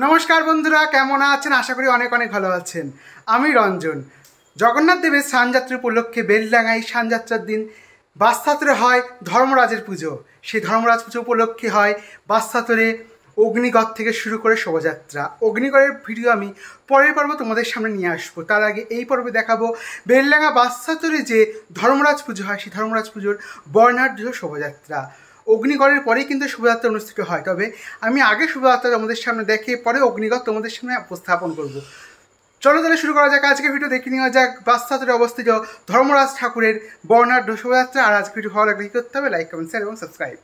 নমস্কার বন্ধুরা, কেমন আছেন? আশা করি অনেক অনেক ভালো আছেন। আমি রঞ্জন। জগন্নাথ দেবের স্নানযাত্রা উপলক্ষে বেলডাঙ্গায় সানযাত্রার দিন বাস্তাতরে হয় ধর্মরাজের পুজো। সেই ধর্মরাজ পুজো উপলক্ষে হয় বাস্তাতরে অগ্নিগড় থেকে শুরু করে শোভাযাত্রা। অগ্নিগড়ের ভিডিও আমি পরের পর্ব তোমাদের সামনে নিয়ে আসব। তার আগে এই পর্বে দেখাবো বেলডাঙ্গা বাস্তাতরে যে ধর্মরাজ পুজো হয়, সেই ধর্মরাজ পুজোর বর্ণাঢ্য শোভাযাত্রা। অগ্নিগড়ের পরেই কিন্তু শোভাযাত্রা অনুষ্ঠিত হয়। তবে আমি আগে শোভাযাত্রা তোমাদের সামনে দেখে পরে অগ্নিগড় তোমাদের সামনে উপস্থাপন করব। চলো তাহলে শুরু করা যাক। আজকে ভিডিও দেখে নেওয়া যাক বাস্তাতরে অবস্থিত ধর্মরাজ ঠাকুরের বর্ণাঢ্য শোভাযাত্রা। আর আজকে ভিডিও ভালো লাগলে করতে হবে? লাইক কমেন্ট শেয়ার এবং সাবস্ক্রাইব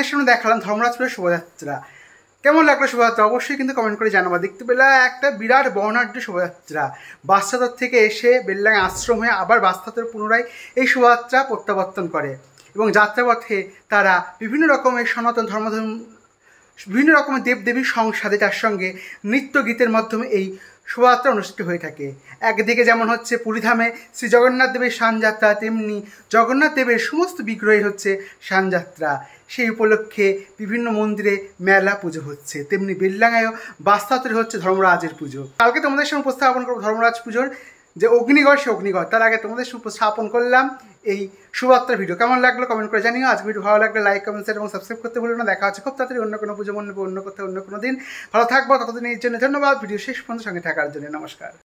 তোমাদের সামনে দেখালাম ধর্মরাজপুরের শোভাযাত্রা। কেমন লাগল শোভাযাত্রা? অবশ্যই কিন্তু কমেন্ট করে জানাবা। দেখতে পেলে একটা বিরাট বর্ণাঢ্য শোভাযাত্রা। বাচ্চাদের থেকে এসে বেল্লাং আশ্রম হয়ে আবার বাস্তাতর পুনরায় এই শোভাযাত্রা প্রত্যাবর্তন করে এবং যাত্রাপথে তারা বিভিন্ন রকমের সনাতন ধর্মধর্ম বিভিন্ন রকমের দেবদেবীর সংসাদে তার সঙ্গে নৃত্য গীতের মাধ্যমে এই শোভাযাত্রা অনুষ্ঠিত হয়ে থাকে। একদিকে যেমন হচ্ছে পুরীধামে শ্রী জগন্নাথ দেবের শানযাত্রা তেমনি জগন্নাথ দেবের সমস্ত বিগ্রহে হচ্ছে শানযাত্রা সেই উপলক্ষে বিভিন্ন মন্দিরে মেলা পুজো হচ্ছে। তেমনি বেল্লাঙ্গায়ও বাস্তাতরে হচ্ছে ধর্মরাজের পুজো। কালকে তোমাদের সঙ্গে উপস্থাপন করব ধর্মরাজ পুজোর। যে অগ্নিগড় সে অগ্নিগড়। তার আগে তোমাদের উপস্থাপন করলাম এই শুভযাত্রা ভিডিও কেমন লাগল কমেন্ট করে জানিও। আজকে ভিডিও ভালো লাগলে লাইক কমেন্ট শেয়ার এবং সাবস্ক্রাইব করতে ভুলো না। দেখা হচ্ছে খুব তাড়াতাড়ি অন্য কোনো পুজো মনে অন্য কোথাও, অন্য কোনো দিন। ভালো থাকব। ততদিন এই জন্য ধন্যবাদ। ভিডিও শেষ পর্যন্ত সঙ্গে থাকার জন্য নমস্কার।